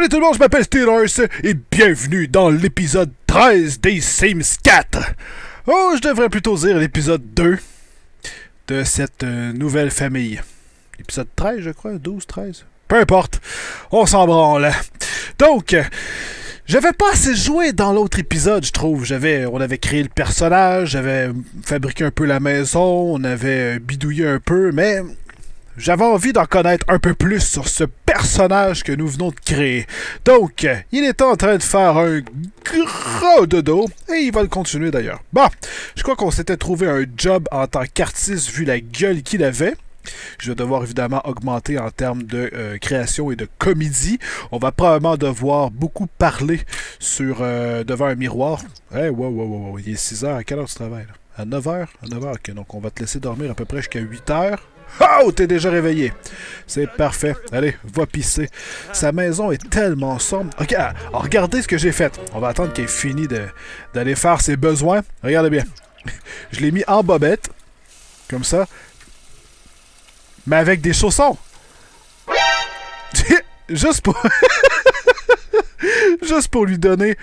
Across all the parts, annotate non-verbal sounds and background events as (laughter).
Salut tout le monde, je m'appelle Steelers et bienvenue dans l'épisode 13 des Sims 4. Oh, je devrais plutôt dire l'épisode 2 de cette euh, nouvelle famille. Épisode 13, je crois, 12, 13. Peu importe, on s'en branle. Donc, j'avais pas assez joué dans l'autre épisode, je trouve. J'avais, on avait créé le personnage, j'avais fabriqué un peu la maison, on avait bidouillé un peu, mais j'avais envie d'en connaître un peu plus sur ce personnage que nous venons de créer. Donc, il est en train de faire un gros dodo, et il va le continuer d'ailleurs. Bon, je crois qu'on s'était trouvé un job en tant qu'artiste vu la gueule qu'il avait. Je vais devoir évidemment augmenter en termes de euh, création et de comédie. On va probablement devoir beaucoup parler euh, devant un miroir. Hey, wow, wow, wow, il est 6 heures. À quelle heure tu travailles? Là? À 9 heures? À 9 heures, ok. Donc on va te laisser dormir à peu près jusqu'à 8 heures. Oh, t'es déjà réveillé. C'est parfait. Allez, va pisser. Sa maison est tellement sombre. Ok, ah, regardez ce que j'ai fait. On va attendre qu'il ait fini d'aller faire ses besoins. Regardez bien. Je l'ai mis en bobette. Comme ça. Mais avec des chaussons. (laughs) Juste pour... (laughs) Juste pour lui donner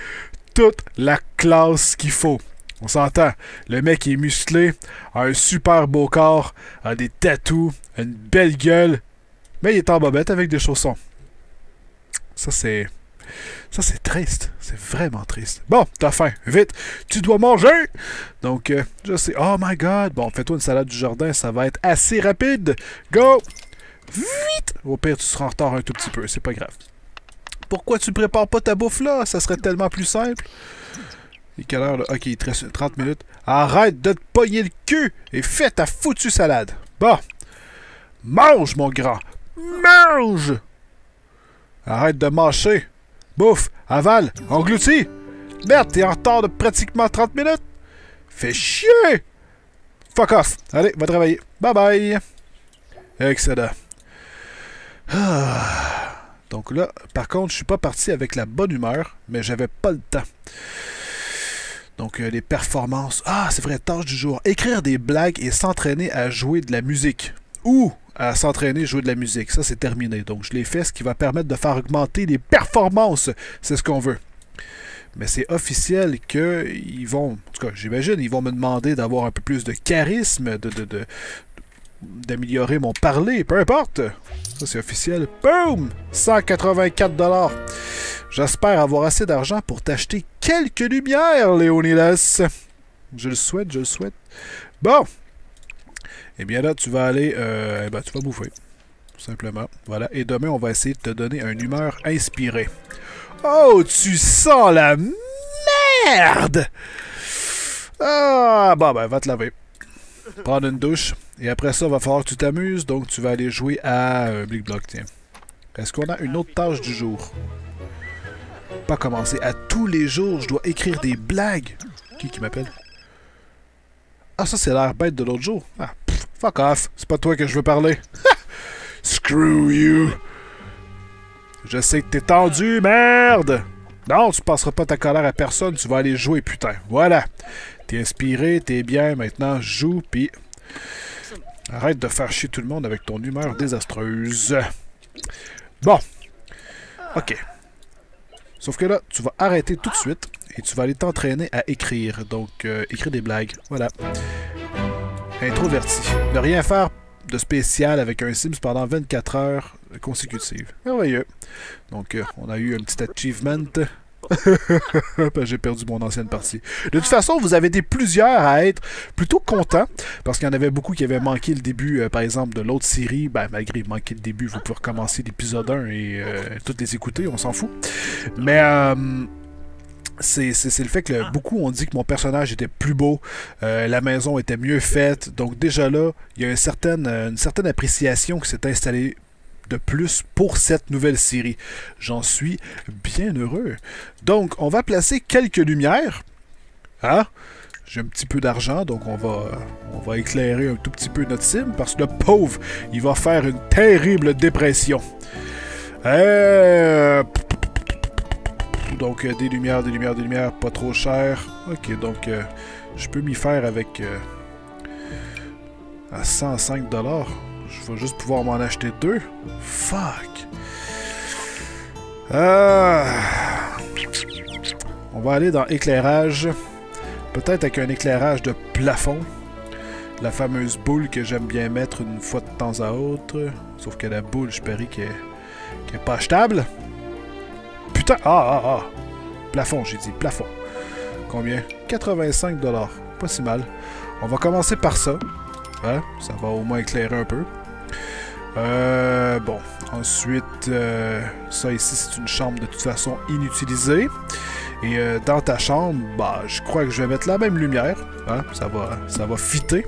toute la classe qu'il faut. On s'entend. Le mec est musclé, a un super beau corps, a des tatous, une belle gueule, mais il est en bobette avec des chaussons. Ça, c'est. Ça, c'est triste. C'est vraiment triste. Bon, t'as faim. Vite, tu dois manger. Donc, euh, je sais. Oh my god. Bon, fais-toi une salade du jardin. Ça va être assez rapide. Go. Vite. Au pire, tu seras en retard un tout petit peu. C'est pas grave. Pourquoi tu prépares pas ta bouffe là? Ça serait tellement plus simple. Et quelle heure là? Ok, il te reste 30 minutes. Arrête de te pogner le cul et fais ta foutue salade. Bon. Mange, mon grand. Mange! Arrête de mâcher. Bouffe, avale, engloutis. Merde, t'es en retard de pratiquement 30 minutes. Fais chier! Fuck off. Allez, va travailler. Bye bye. Excellent. Ah. Donc là, par contre, je suis pas parti avec la bonne humeur, mais j'avais pas le temps. Donc, euh, les performances. Ah, c'est vrai, tâche du jour. Écrire des blagues et s'entraîner à jouer de la musique. Ou à s'entraîner à jouer de la musique. Ça, c'est terminé. Donc, je l'ai fait, ce qui va permettre de faire augmenter les performances. C'est ce qu'on veut. Mais c'est officiel qu'ils vont, en tout cas, j'imagine, ils vont me demander d'avoir un peu plus de charisme, de, de, d'améliorer mon parler, peu importe. Ça, c'est officiel. Boom! 184 J'espère avoir assez d'argent pour t'acheter quelques lumières, Léonidas. Je le souhaite, je le souhaite. Bon. Eh bien là, tu vas aller... Euh, eh ben, tu vas bouffer. Tout simplement. Voilà. Et demain, on va essayer de te donner une humeur inspirée. Oh, tu sens la merde! Ah, bon, ben, va te laver. Prendre une douche. Et après ça, va falloir que tu t'amuses. Donc, tu vas aller jouer à euh, Block, tiens. Est-ce qu'on a une autre tâche du jour? Pas commencer. À tous les jours, je dois écrire des blagues. Qui qui m'appelle? Ah, ça, c'est l'air bête de l'autre jour. Ah, fuck off. C'est pas toi que je veux parler. (laughs) Screw you. Je sais que t'es tendu, merde! Non, tu passeras pas ta colère à personne, tu vas aller jouer, putain. Voilà. T'es inspiré, t'es bien, maintenant joue, puis... Arrête de faire chier tout le monde avec ton humeur désastreuse. Bon. OK. Sauf que là, tu vas arrêter tout de suite et tu vas aller t'entraîner à écrire. Donc, euh, écrire des blagues. Voilà. Introverti. Ne rien faire de spécial avec un Sims pendant 24 heures consécutives. Merveilleux. Donc, euh, on a eu un petit achievement. (laughs) J'ai perdu mon ancienne partie. De toute façon, vous avez été plusieurs à être plutôt contents, parce qu'il y en avait beaucoup qui avaient manqué le début, euh, par exemple, de l'autre série. Ben, malgré manquer le début, vous pouvez recommencer l'épisode 1 et euh, toutes les écouter, on s'en fout. Mais... Euh, c'est le fait que beaucoup ont dit que mon personnage était plus beau, la maison était mieux faite. Donc déjà là, il y a une certaine, une certaine appréciation qui s'est installée de plus pour cette nouvelle série. J'en suis bien heureux. Donc, on va placer quelques lumières. Hein? J'ai un petit peu d'argent, donc on va, on va éclairer un tout petit peu notre sim, parce que le pauvre, il va faire une terrible dépression. Euh, donc, euh, des lumières, des lumières, des lumières, pas trop cher. Ok, donc, euh, je peux m'y faire avec... à 105 dollars. Je vais juste pouvoir m'en acheter deux. Fuck. Euh, On va aller dans éclairage. Peut-être avec un éclairage de plafond. La fameuse boule que j'aime bien mettre une fois de temps à autre. Sauf que la boule, je parie qu'elle n'est pas achetable. Putain! Ah, ah, ah! Plafond, j'ai dit. Plafond. Combien? 85 Pas si mal. On va commencer par ça. Hein? Ça va au moins éclairer un peu. Euh, bon. Ensuite, euh, ça ici, c'est une chambre de toute façon inutilisée. Et euh, dans ta chambre, bah, je crois que je vais mettre la même lumière. Hein? Ça va, ça va fitter.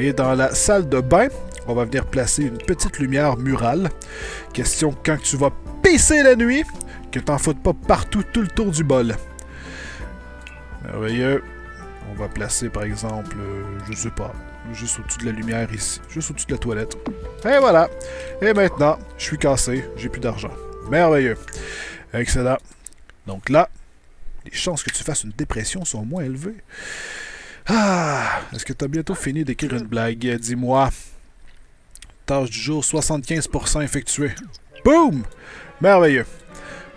Et dans la salle de bain, on va venir placer une petite lumière murale. Question quand tu vas pisser la nuit, que t'en foutes pas partout tout le tour du bol. Merveilleux. On va placer par exemple, euh, je sais pas, juste au-dessus de la lumière ici, juste au-dessus de la toilette. Et voilà. Et maintenant, je suis cassé, j'ai plus d'argent. Merveilleux. Excellent. Donc là, les chances que tu fasses une dépression sont moins élevées. Ah, est-ce que tu as bientôt fini d'écrire une blague? Dis-moi. Tâche du jour, 75% effectuée. Boum! Merveilleux.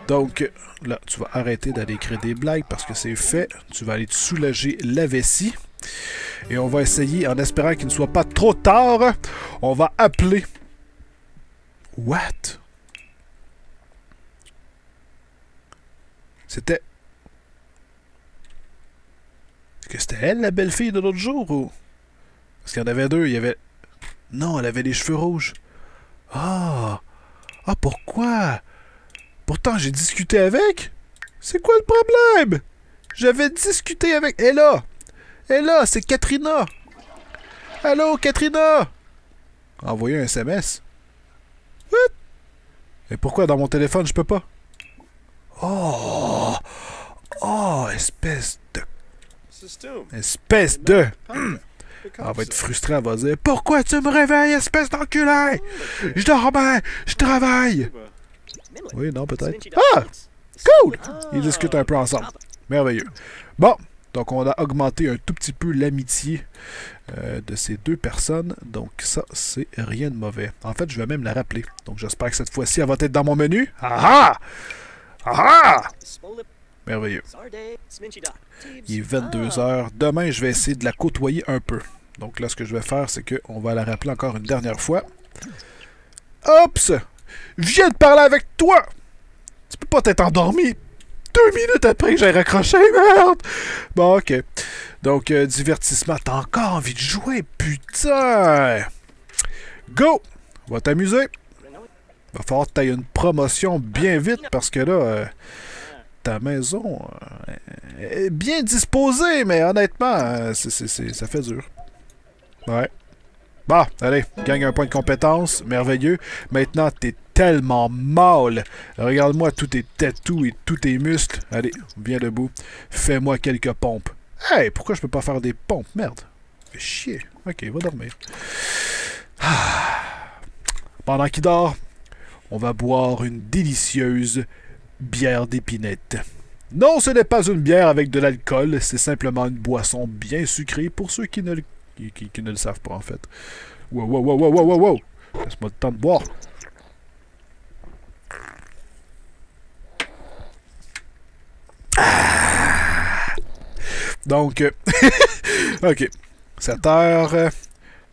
Donc, là, tu vas arrêter d'aller écrire des blagues parce que c'est fait. Tu vas aller te soulager la vessie. Et on va essayer, en espérant qu'il ne soit pas trop tard, on va appeler... What? C'était... Est-ce que c'était elle, la belle fille de l'autre jour, ou... Parce qu'il y en avait deux, il y avait... Non, elle avait les cheveux rouges. Ah! Ah, pourquoi? J'ai discuté avec? C'est quoi le problème? J'avais discuté avec... Et là! Et là, c'est Katrina! Allô, Katrina! Envoyer un SMS. What? Et pourquoi dans mon téléphone, je peux pas? Oh! Oh, espèce de... Espèce de... Elle (clears throat) va être frustrée, elle va dire Pourquoi tu me réveilles, espèce d'enculé? Je dors bien, je travaille. Oui, non, peut-être. Ah Cool Ils discutent un peu ensemble. Merveilleux. Bon, donc on a augmenté un tout petit peu l'amitié euh, de ces deux personnes. Donc ça, c'est rien de mauvais. En fait, je vais même la rappeler. Donc j'espère que cette fois-ci, elle va être dans mon menu. Ah ah Ah Merveilleux. Il est 22h. Demain, je vais essayer de la côtoyer un peu. Donc là, ce que je vais faire, c'est qu'on va la rappeler encore une dernière fois. Oups! Viens de parler avec toi! Tu peux pas t'être endormi deux minutes après que j'ai raccroché, merde! Bon, ok. Donc, euh, divertissement, t'as encore envie de jouer, putain! Go! Va t'amuser! Va falloir que t'ailles une promotion bien vite parce que là, euh, ta maison euh, est bien disposée, mais honnêtement, ça fait dur. Ouais. Bon, allez, gagne un point de compétence, merveilleux. Maintenant, t'es tellement mâle. Regarde-moi tous tes tatous et tous tes muscles. Allez, viens debout. Fais-moi quelques pompes. Hey, pourquoi je peux pas faire des pompes? Merde. Fais chier. Ok, va dormir. Pendant qu'il dort, on va boire une délicieuse bière d'épinette. Non, ce n'est pas une bière avec de l'alcool, c'est simplement une boisson bien sucrée pour ceux qui ne, qui, ne le savent pas en fait. Wow, wow, wow, wow, wow, wow, Laisse-moi le temps de boire. Ah! Donc, euh, (laughs) ok. 7 heures.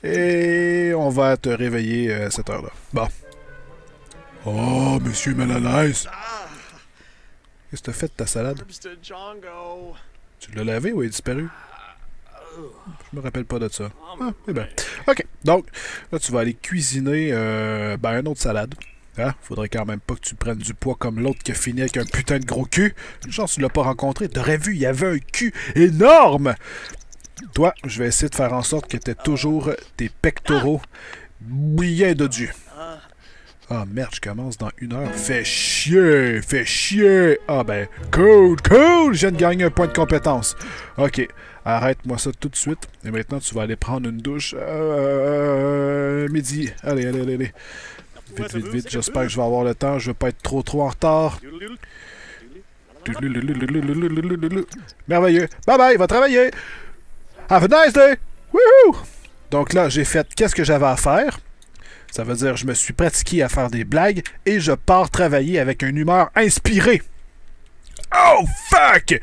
Et on va te réveiller à euh, cette heure-là. Bon. Oh, monsieur mal Qu'est-ce que t'as fait de ta salade? Tu l'as lavé ou il est disparu? Je me rappelle pas de ça. Ah, eh ben. Ok, donc, là, tu vas aller cuisiner euh, ben, une autre salade. Hein? Faudrait quand même pas que tu prennes du poids comme l'autre qui a fini avec un putain de gros cul. Chance tu l'as pas rencontré. T'aurais vu, il y avait un cul énorme! Toi, je vais essayer de faire en sorte que t'aies toujours tes pectoraux bien dodus. Ah merde, je commence dans une heure. Fais chier, fais chier. Ah ben, cool, cool, je viens de gagner un point de compétence. Ok, arrête-moi ça tout de suite. Et maintenant, tu vas aller prendre une douche. Euh, midi. Allez, allez, allez, allez. Vite, vite, vite. J'espère que je vais avoir le temps. Je veux pas être trop, trop en retard. Merveilleux. Bye bye, va travailler. Have a nice day. Woohoo! Donc là, j'ai fait qu'est-ce que j'avais à faire. Ça veut dire je me suis pratiqué à faire des blagues et je pars travailler avec une humeur inspirée. Oh fuck!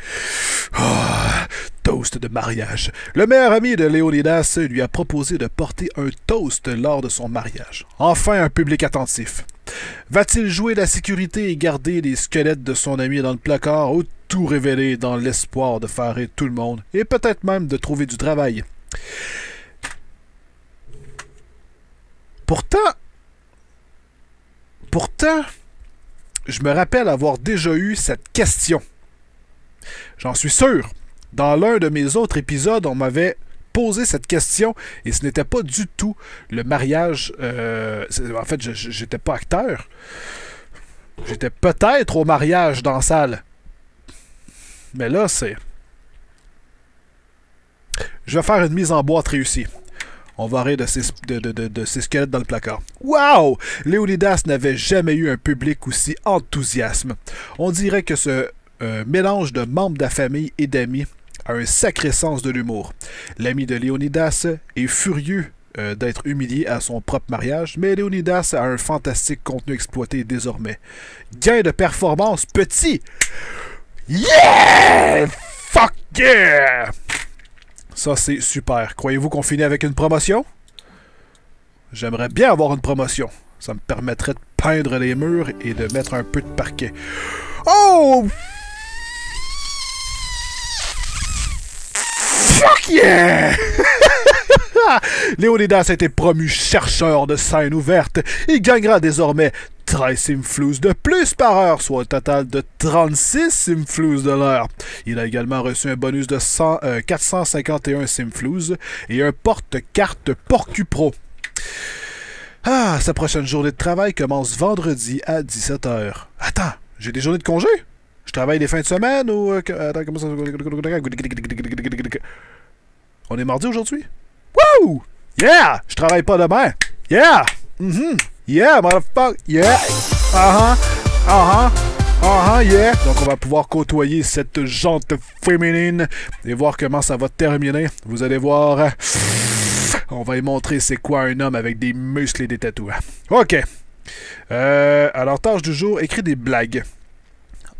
Ah, toast de mariage. Le meilleur ami de Léonidas lui a proposé de porter un toast lors de son mariage. Enfin un public attentif. Va-t-il jouer la sécurité et garder les squelettes de son ami dans le placard ou tout révéler dans l'espoir de faire rire tout le monde et peut-être même de trouver du travail? Pourtant, pourtant, je me rappelle avoir déjà eu cette question. J'en suis sûr. Dans l'un de mes autres épisodes, on m'avait posé cette question et ce n'était pas du tout le mariage. euh, en fait, j'étais pas acteur. J'étais peut-être au mariage dans la salle. Mais là, c'est. Je vais faire une mise en boîte réussie. On va rire de ces, de, squelettes dans le placard. Wow! Léonidas n'avait jamais eu un public aussi enthousiasme. On dirait que ce euh, mélange de membres de la famille et d'amis a un sacré sens de l'humour. L'ami de Léonidas est furieux euh, d'être humilié à son propre mariage, mais Léonidas a un fantastique contenu exploité désormais. Gain de performance petit! Yeah! Fuck yeah! Ça, c'est super. Croyez-vous qu'on finit avec une promotion? J'aimerais bien avoir une promotion. Ça me permettrait de peindre les murs et de mettre un peu de parquet. Oh! Fuck yeah! (laughs) (laughs) Léonidas a été promu chercheur de scènes ouvertes. Il gagnera désormais 13 simflous de plus par heure, soit un total de 36 simflous de l'heure. Il a également reçu un bonus de 100, euh, 451 simflous et un porte-carte Porcupro. Ah, sa prochaine journée de travail commence vendredi à 17h. Attends, j'ai des journées de congé? Je travaille les fins de semaine ou... euh, Attends. On est mardi aujourd'hui? Wouh! Yeah! Je travaille pas demain! Yeah! Mhm! Yeah, motherfucker! Yeah! Uh-huh! Uh-huh! Uh-huh, yeah! Donc on va pouvoir côtoyer cette jante féminine et voir comment ça va terminer. Vous allez voir... On va y montrer c'est quoi un homme avec des muscles et des tatouages. OK. Euh, alors, tâche du jour, écris des blagues.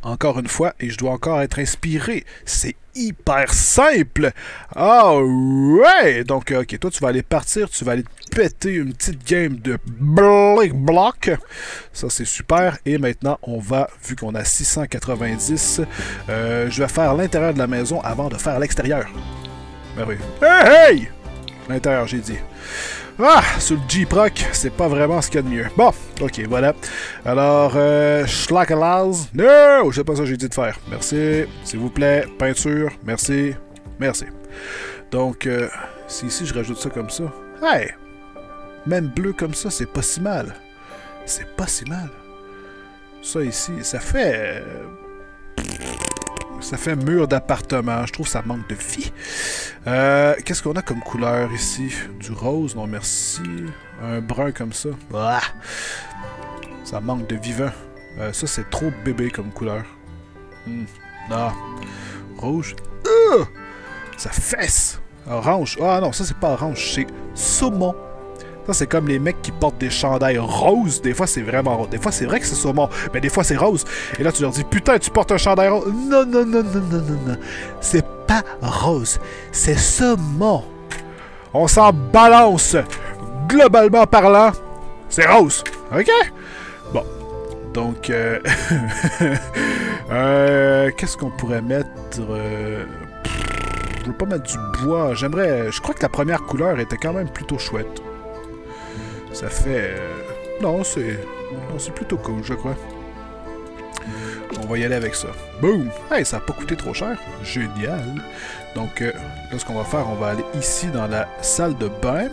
Encore une fois, et je dois encore être inspiré. C'est hyper simple. Ah ouais! Donc, euh, ok, toi, tu vas aller partir, tu vas aller te péter une petite game de Blick Block. Ça, c'est super. Et maintenant, on va, vu qu'on a 690, euh, je vais faire l'intérieur de la maison avant de faire l'extérieur. Ben oui. Hey, hey! L'intérieur, j'ai dit. Ah, sur le Jeep-Rock, c'est pas vraiment ce qu'il y a de mieux. Bon, ok, voilà. Alors, euh, Schlackalaz. No! Je sais pas ça que j'ai dit de faire. Merci. S'il vous plaît. Peinture. Merci. Merci. Donc, euh, si ici je rajoute ça comme ça. Hey! Même bleu comme ça, c'est pas si mal. C'est pas si mal. Ça ici, ça fait. euh, Ça fait mur d'appartement. Je trouve ça manque de vie. Euh, Qu'est-ce qu'on a comme couleur ici? Du rose, non merci. Un brun comme ça. Ah! Ça manque de vivant. Euh, ça, c'est trop bébé comme couleur. Hmm. Non. Rouge. Euh! Ça fesse. Orange. Ah non, ça, c'est pas orange. C'est saumon. Ça, c'est comme les mecs qui portent des chandails roses. Des fois, c'est vraiment rose. Des fois, c'est vrai que c'est saumon. Mais des fois, c'est rose. Et là, tu leur dis, putain, tu portes un chandail rose. Non, non, non, non, non, non, non. C'est pas rose. C'est saumon. On s'en balance. Globalement parlant, c'est rose. OK? Bon. Donc, euh, (laughs) euh, qu'est-ce qu'on pourrait mettre? euh, Je veux pas mettre du bois. J'aimerais. Je crois que la première couleur était quand même plutôt chouette. Ça fait. euh, Non, c'est. Non, c'est plutôt cool, je crois. On va y aller avec ça. Boom! Hey, ça a pas coûté trop cher. Génial! Donc, euh, là, ce qu'on va faire, on va aller ici dans la salle de bain.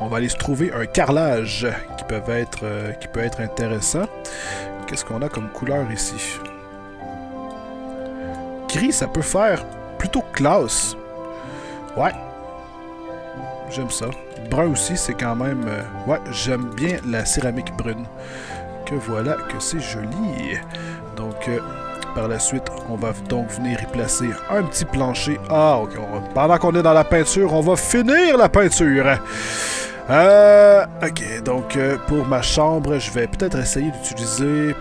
On va aller se trouver un carrelage qui peut être, euh, qui peut être intéressant. Qu'est-ce qu'on a comme couleur ici? Gris, ça peut faire plutôt classe. Ouais. J'aime ça. Brun aussi, c'est quand même... euh, ouais, j'aime bien la céramique brune. Que voilà, que c'est joli. Donc, euh, par la suite, on va donc venir y placer un petit plancher. Ah, ok. pendant qu'on est dans la peinture, on va finir la peinture. Euh, ok, donc euh, pour ma chambre, je vais peut-être essayer d'utiliser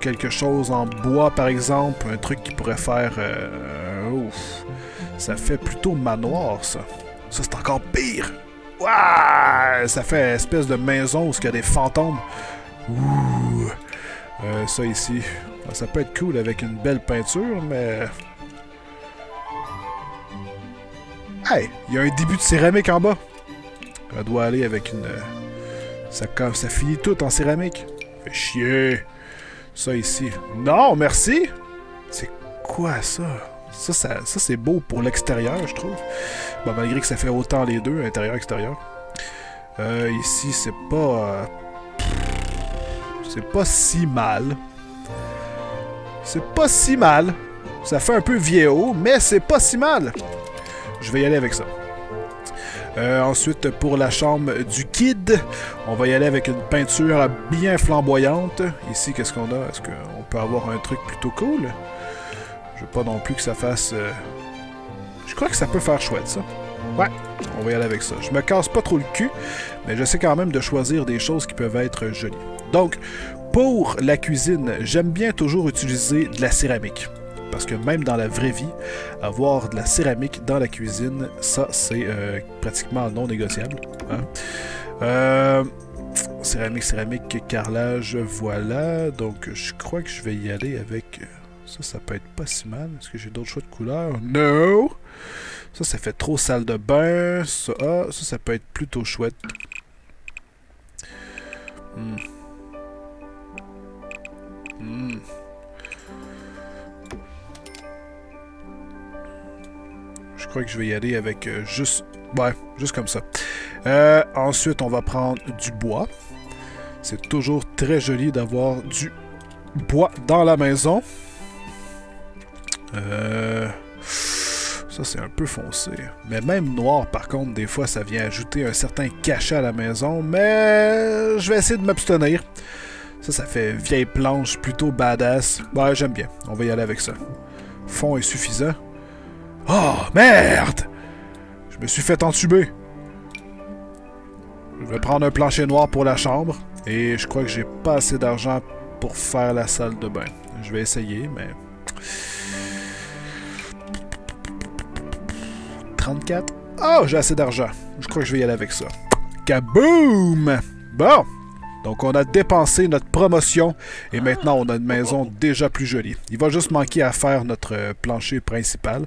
quelque chose en bois, par exemple. Un truc qui pourrait faire... Ouf. Ça fait plutôt manoir, ça. Ça, c'est encore pire. Ouah! Ça fait espèce de maison où il y a des fantômes. Ouh! Euh, ça ici. Ça peut être cool avec une belle peinture, mais... Hey! Il y a un début de céramique en bas. Elle doit aller avec une... Ça, ça finit tout en céramique. Fait chier. Ça ici. Non, merci! C'est quoi ça? Ça, ça, c'est beau pour l'extérieur, je trouve. Bon, malgré que ça fait autant les deux, intérieur-extérieur. Euh, ici, c'est pas... Euh, c'est pas si mal. C'est pas si mal. Ça fait un peu vieillot, mais c'est pas si mal. Je vais y aller avec ça. Euh, ensuite, pour la chambre du kid, on va y aller avec une peinture bien flamboyante. Ici, qu'est-ce qu'on a? Est-ce qu'on peut avoir un truc plutôt cool? Je veux pas non plus que ça fasse... je crois que ça peut faire chouette, ça. Ouais, on va y aller avec ça. Je me casse pas trop le cul, mais je sais quand même de choisir des choses qui peuvent être jolies. Donc, pour la cuisine, j'aime bien toujours utiliser de la céramique. Parce que même dans la vraie vie, avoir de la céramique dans la cuisine, ça, c'est euh, pratiquement non négociable. Hein. Euh, céramique, céramique, carrelage, voilà. Donc, je crois que je vais y aller avec... Ça, ça peut être pas si mal. Est-ce que j'ai d'autres choix de couleurs? No! Ça, ça fait trop salle de bain. Ça, ah, ça, ça peut être plutôt chouette. Hmm. Hmm. Je crois que je vais y aller avec euh, juste... Ouais, juste comme ça. Euh, ensuite, on va prendre du bois. C'est toujours très joli d'avoir du bois dans la maison. Euh... Ça, c'est un peu foncé. Mais même noir, par contre, des fois, ça vient ajouter un certain cachet à la maison. Mais je vais essayer de m'abstenir. Ça, ça fait vieille planche, plutôt badass. Ouais, j'aime bien. On va y aller avec ça. Fond est suffisant. Oh, merde! Je me suis fait entuber. Je vais prendre un plancher noir pour la chambre. Et je crois que j'ai pas assez d'argent pour faire la salle de bain. Je vais essayer, mais... 34. Oh, j'ai assez d'argent. Je crois que je vais y aller avec ça. Kaboom! Bon, donc on a dépensé notre promotion et maintenant on a une maison déjà plus jolie. Il va juste manquer à faire notre euh, plancher principal.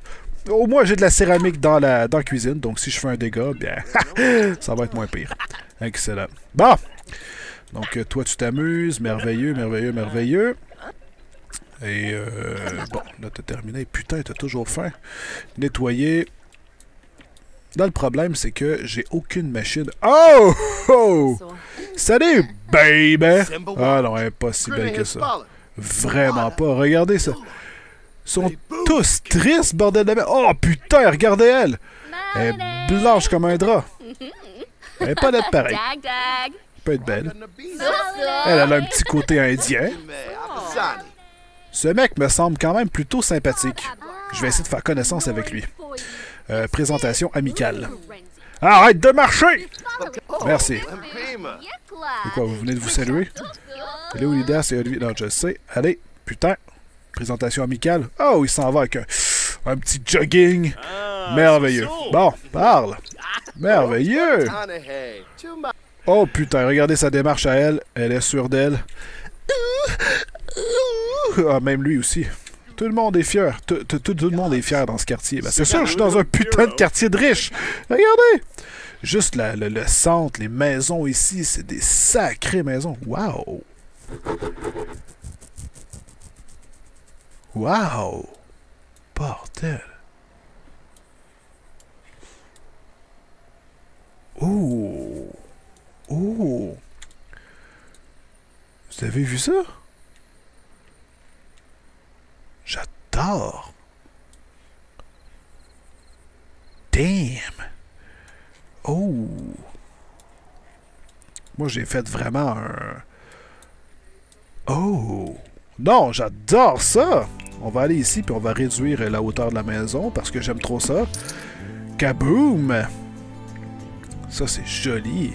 Au moins j'ai de la céramique dans la, dans cuisine, donc si je fais un dégât, bien (laughs) ça va être moins pire. Excellent. Bon! Donc euh, toi tu t'amuses, merveilleux, merveilleux, merveilleux. Et euh, bon, là t'as terminé. Putain, t'as toujours faim. Nettoyer. Là, le problème, c'est que j'ai aucune machine. Oh! oh! Salut, baby! Ah non, elle est pas si belle que ça. Vraiment pas. Regardez ça. Ils sont tous tristes, bordel de merde. Oh putain, regardez elle! Elle est blanche comme un drap. Elle est pas nette pareil. Elle peut être belle. Elle a un petit côté indien. Ce mec me semble quand même plutôt sympathique. Je vais essayer de faire connaissance avec lui. Euh, présentation amicale. Arrête de marcher! Merci. Quoi, vous venez de vous saluer? Léo c'est Olivier. Non, je sais. Allez, putain. Présentation amicale. Oh, il s'en va avec un, petit jogging. Merveilleux. Bon, parle. Merveilleux. Oh putain, regardez sa démarche à elle. Elle est sûre d'elle. Ah, même lui aussi. Tout le monde est fier. Tout, le monde est fier dans ce quartier. Ben, c'est sûr, je suis dans un putain de quartier de riches. Regardez. Juste le, centre, les maisons ici, c'est des sacrées maisons. Wow! Wow! Bordel! Oh! Oh! Vous avez vu ça? J'adore! Damn! Oh! J'ai fait vraiment un... Oh! Non, j'adore ça! On va aller ici, puis on va réduire la hauteur de la maison, parce que j'aime trop ça. Kaboom! Ça, c'est joli.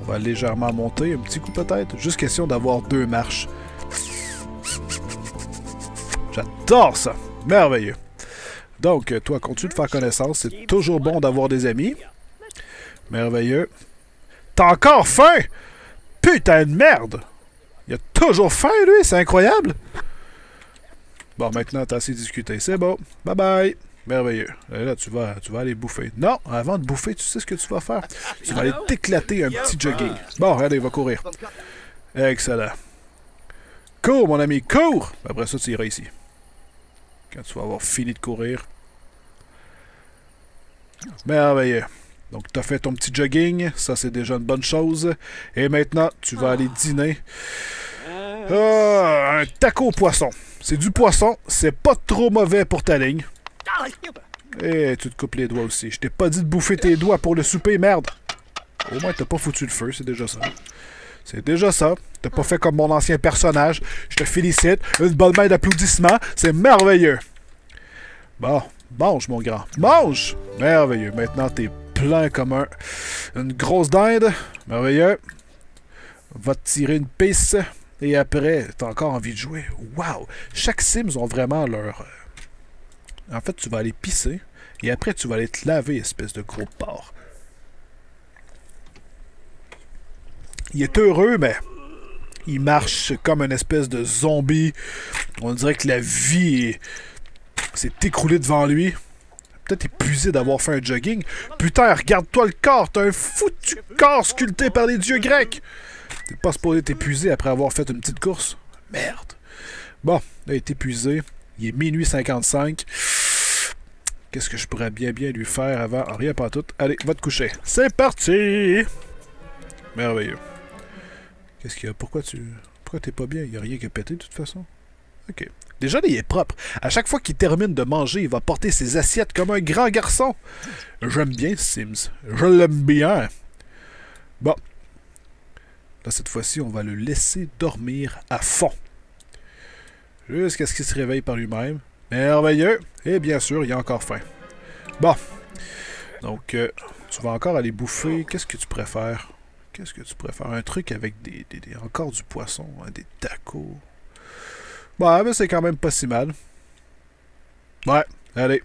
On va légèrement monter, un petit coup peut-être. Juste question d'avoir deux marches. J'adore ça. Merveilleux. Donc, toi, continue de faire connaissance. C'est toujours bon d'avoir des amis. Merveilleux. T'as encore faim? Putain de merde! Il a toujours faim, lui, c'est incroyable! Bon, maintenant, t'as assez discuté. C'est bon. Bye bye. Merveilleux. Et là, tu vas, tu vas aller bouffer. Non, avant de bouffer, tu sais ce que tu vas faire? Tu vas aller t'éclater un petit jogging. Bon, allez, va courir. Excellent. Cours, mon ami, cours! Après ça, tu iras ici. Quand tu vas avoir fini de courir. Merveilleux. Donc, tu as fait ton petit jogging. Ça, c'est déjà une bonne chose. Et maintenant, tu vas aller dîner. Ah, un taco poisson. C'est du poisson. C'est pas trop mauvais pour ta ligne. Et tu te coupes les doigts aussi. Je t'ai pas dit de bouffer tes doigts pour le souper, merde. Au moins, t'as pas foutu le feu. C'est déjà ça. C'est déjà ça. T'as pas fait comme mon ancien personnage. Je te félicite. Une bonne main d'applaudissements. C'est merveilleux. Bon, mange, mon grand. Mange! Merveilleux. Maintenant, t'es plein comme un, une grosse dinde. Merveilleux. Va te tirer une pisse. Et après, t'as encore envie de jouer. Wow! Chaque Sims ont vraiment leur... euh, En fait, tu vas aller pisser. Et après, tu vas aller te laver, espèce de gros porc. Il est heureux, mais... Il marche comme une espèce de zombie. On dirait que la vie est- s'est écroulée devant lui peut-être épuisé d'avoir fait un jogging. Putain, regarde-toi le corps, t'as un foutu corps sculpté par les dieux grecs. T'es pas supposé t'épuiser après avoir fait une petite course. Merde. Bon, il est épuisé. Il est minuit 55. Qu'est-ce que je pourrais bien bien lui faire avant? Ah, Rien pas tout. Allez, va te coucher. C'est parti! Merveilleux. Qu'est-ce qu'il y a? Pourquoi tu... Pourquoi t'es pas bien? Il y a rien qui a de toute façon? Déjà, il est propre. À chaque fois qu'il termine de manger, il va porter ses assiettes comme un grand garçon. J'aime bien Sims. Je l'aime bien. Bon. Là, cette fois-ci, on va le laisser dormir à fond. Jusqu'à ce qu'il se réveille par lui-même. Merveilleux. Et bien sûr, il a encore faim. Bon. Donc, euh, tu vas encore aller bouffer. Qu'est-ce que tu préfères? Qu'est-ce que tu préfères? Un truc avec des- encore du poisson, hein, des tacos. Ouais, mais c'est quand même pas si mal. Ouais, allez.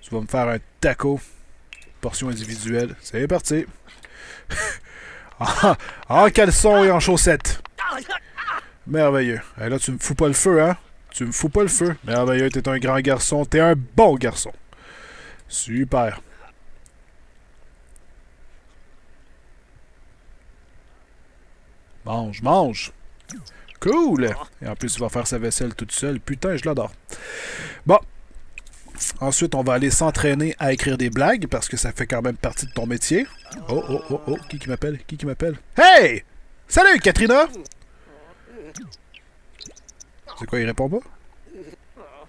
Tu vas me faire un taco. Portion individuelle. C'est parti. (laughs) en, en caleçon et en chaussettes. Merveilleux. Et là, tu me fous pas le feu, hein? Tu me fous pas le feu. Merveilleux, t'es un grand garçon. T'es un bon garçon. Super. Mange, mange. Cool! Et en plus, il va faire sa vaisselle toute seule. Putain, je l'adore. Bon. Ensuite, on va aller s'entraîner à écrire des blagues parce que ça fait quand même partie de ton métier. Oh, oh, oh, oh. Qui qui m'appelle? Qui qui m'appelle? Hey! Salut, Katrina! C'est quoi, il répond pas?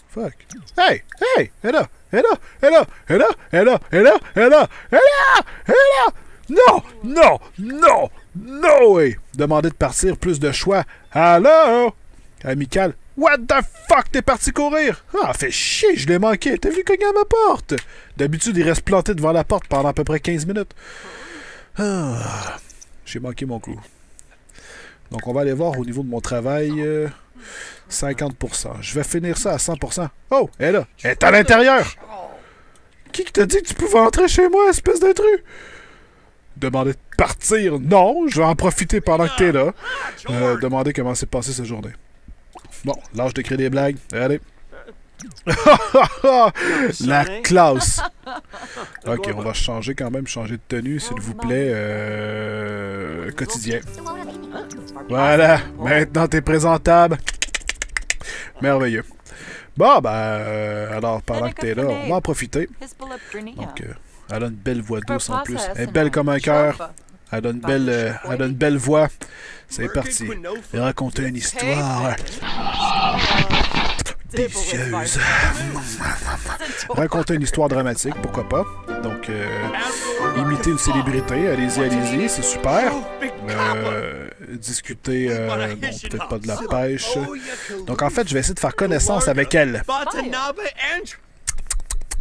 Fuck. Hey! Hey! Elle là! Elle là! Elle là! Elle là! Elle là! Elle là! Là! Elle là! Là! Non! Non! Non! No way! Demander de partir, plus de choix. Allô? Amical. What the fuck? T'es parti courir? Ah, fait chier, je l'ai manqué. T'as vu cogner à ma porte? D'habitude, il reste planté devant la porte pendant à peu près 15 minutes. Ah, j'ai manqué mon coup. Donc, on va aller voir au niveau de mon travail. euh, 50%. Je vais finir ça à 100%. Oh, elle est là. Elle est à l'intérieur. Qui qui t'a dit que tu pouvais entrer chez moi, espèce d'intrus? Demander de partir. Non, je vais en profiter pendant que t'es là. Euh, demander comment s'est passée cette journée. Bon, lâche d'écrire des blagues. Allez. (laughs) La classe. (laughs) Ok, on va changer quand même, changer de tenue, s'il vous plaît. Euh, quotidien. Voilà, maintenant t'es présentable. Merveilleux. Bon, ben, euh, alors pendant que t'es là, on va en profiter. Donc, euh, elle a une belle voix douce en plus. Elle est belle comme un cœur. Elle a une belle, euh, elle a une belle voix. C'est parti. Et raconter une histoire délicieuse. Raconter une histoire dramatique, pourquoi pas. Donc, euh, imiter une célébrité, allez-y, allez-y, c'est super. Euh, discuter, euh, non, peut-être pas de la pêche. Donc, en fait, je vais essayer de faire connaissance avec elle.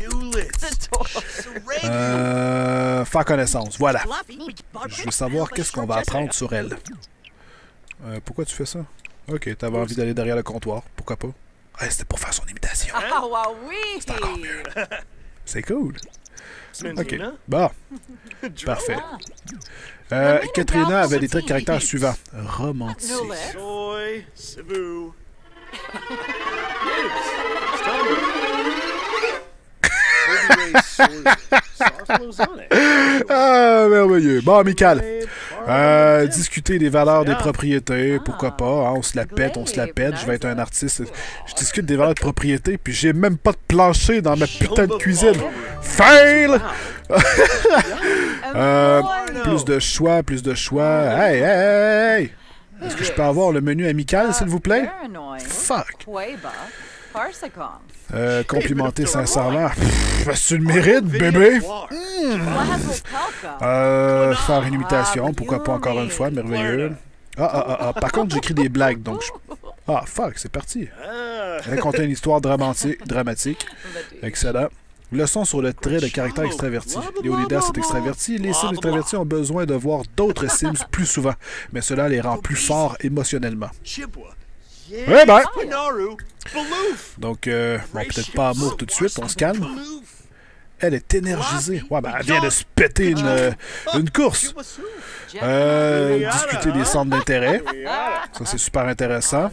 New list. Euh, faire connaissance. Voilà. Je veux savoir qu'est-ce qu'on va apprendre sur elle. Euh, pourquoi tu fais ça? Ok, t'avais envie d'aller derrière le comptoir. Pourquoi pas? Ouais, c'était pour faire son imitation. Ah, oui! C'est encore mieux. C'est cool. Ok. Bon, (laughs) parfait. Ah, Euh, Katrina avait des traits de caractère suivants. Romantique. (laughs) Ah, merveilleux. Bon, amical. Euh, discuter des valeurs des propriétés, pourquoi pas, hein, on se la pète, on se la pète, je vais être un artiste. Je discute des valeurs de propriété, puis j'ai même pas de plancher dans ma putain de cuisine. Fail! (laughs) Euh, plus de choix, plus de choix. Hey, hey, hey! Est-ce que je peux avoir le menu amical, s'il vous plaît? Fuck! Euh, complimenter sincèrement. Pff, tu le mérites, bébé? Lazopelka. Euh, faire une imitation, pourquoi pas encore une fois, merveilleux. Ah, ah, ah, ah. Par contre, j'écris des blagues, donc je... Ah, fuck, c'est parti. Ah, Raconter une histoire dramatique, dramatique. Excellent. Leçon sur le trait de caractère extraverti. Léonidas est extraverti. Les Sims extravertis ont besoin de voir d'autres (laughs) Sims plus souvent, mais cela les rend plus forts émotionnellement. Eh ben! Donc, euh, peut-être pas amour tout de suite, on se calme. Elle est énergisée. Ouais, ben, elle vient de se péter une, euh, une course. Euh, discuter des centres d'intérêt. Ça, c'est super intéressant.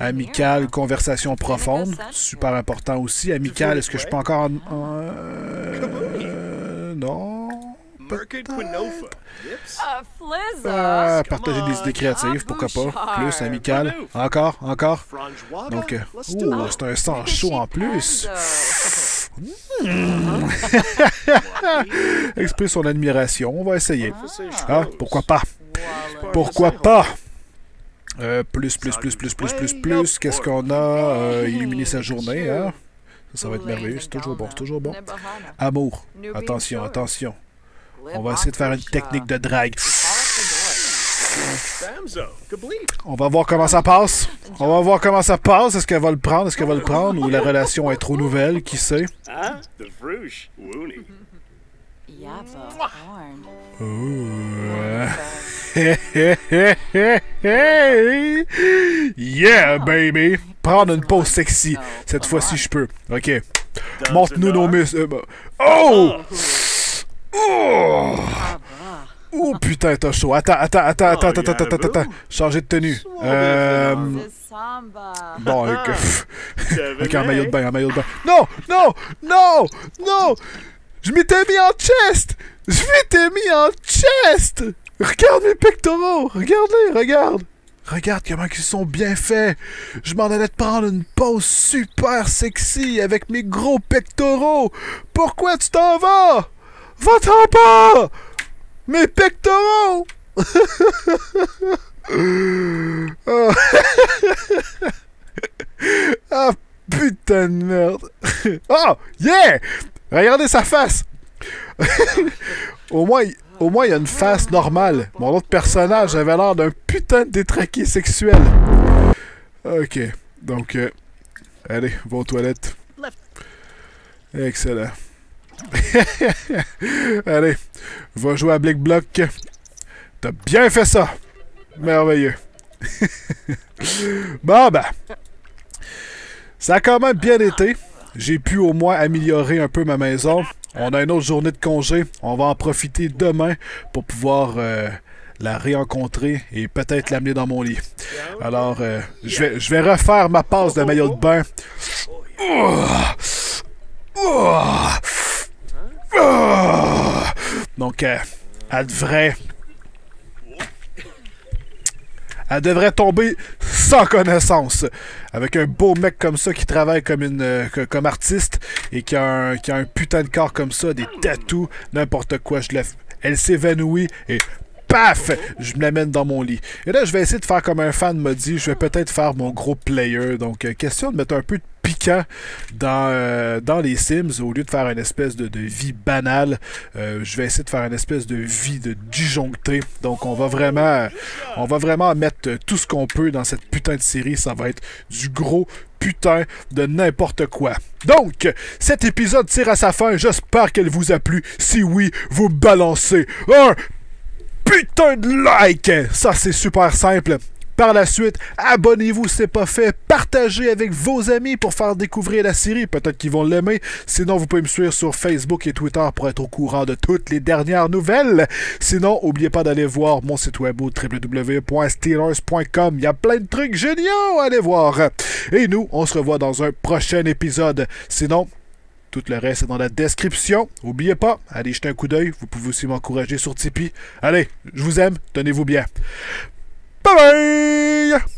Amical, conversation profonde. Super important aussi. Amical, est-ce que je peux encore... en- en- euh, non? Merkid Quinofa. Yips. Ah, Flizza. Ah, partager des idées créatives, pourquoi pas. Plus amical. Encore, encore. Donc, euh, c'est un sang chaud en plus. (laughs) Exprimer son admiration, on va essayer. Ah, pourquoi pas? Pourquoi pas? Euh, plus, plus, plus, plus, plus, plus, plus. Qu'est-ce qu'on a? Euh, illuminer sa journée, hein? Ça, ça va être merveilleux. C'est toujours bon, c'est toujours bon. Amour. Attention, attention. On va essayer de faire une technique de drague. On va voir comment ça passe. On va voir comment ça passe. Est-ce qu'elle va le prendre? Est-ce qu'elle va le prendre? Ou la relation est trop nouvelle? Qui sait? Ah, (laughs) yeah, baby! Prendre une pause sexy. Cette fois-ci, je peux. OK. Montre-nous nos muscles. Euh, bah- Oh! Oh! Oh, putain, t'as chaud. Attends, attends, attends, attends, attends, attends, attends, attends. Changer de tenue. Euh... Bon, (laughs) avec, avec un maillot de bain, un maillot de bain. Non, non, non, non! Je m'étais mis en chest! Je m'étais mis en chest! Regarde mes pectoraux! Regarde-les, regarde! Regarde comment ils sont bien faits! Je m'en allais te prendre une pose super sexy avec mes gros pectoraux! Pourquoi tu t'en vas? Va-t'en pas! Mes pectoraux! Ah. (laughs) Ah, putain de merde. Oh, yeah! Regardez sa face! (laughs) au moins, il- au moins, il y a une face normale. Mon autre personnage avait l'air d'un putain de détraqué sexuel. Ok, donc, euh, allez, va aux toilettes. Excellent. (laughs) allez, va jouer à Blick Block. T'as bien fait ça! Merveilleux. (laughs) bon, ben. Ça a quand même bien été. J'ai pu au moins améliorer un peu ma maison. On a une autre journée de congé. On va en profiter demain pour pouvoir euh, la réencontrer et peut-être l'amener dans mon lit. Alors, euh, je vais, refaire ma passe de maillot de bain. Ouah! Ouah! Ouah! Donc, euh, elle devrait elle devrait tomber sans connaissance. Avec un beau mec comme ça qui travaille comme une euh, artiste et qui a, un, putain de corps comme ça, des tatous, n'importe quoi. Je Elle s'évanouit et paf, je me l'amène dans mon lit. Et là, je vais essayer de faire comme un fan m'a dit, je vais peut-être faire mon gros player. Donc, euh, question de mettre un peu de piquant dans, euh, dans les Sims au lieu de faire une espèce de, vie banale. euh, je vais essayer de faire une espèce de vie de disjoncté. Donc, on va vraiment, on va vraiment mettre tout ce qu'on peut dans cette putain de série. Ça va être du gros putain de n'importe quoi. Donc, cet épisode tire à sa fin. J'espère qu'elle vous a plu. Si oui, vous balancez un putain de like! Ça, c'est super simple. Par la suite, abonnez-vous si c'est pas fait, partagez avec vos amis pour faire découvrir la série, peut-être qu'ils vont l'aimer. Sinon, vous pouvez me suivre sur Facebook et Twitter pour être au courant de toutes les dernières nouvelles. Sinon, n'oubliez pas d'aller voir mon site web au. Il y a plein de trucs géniaux à aller voir. Et nous, on se revoit dans un prochain épisode. Sinon, tout le reste est dans la description. N'oubliez pas, allez jeter un coup d'œil. Vous pouvez aussi m'encourager sur Tipeee. Allez, je vous aime, tenez-vous bien. Bye bye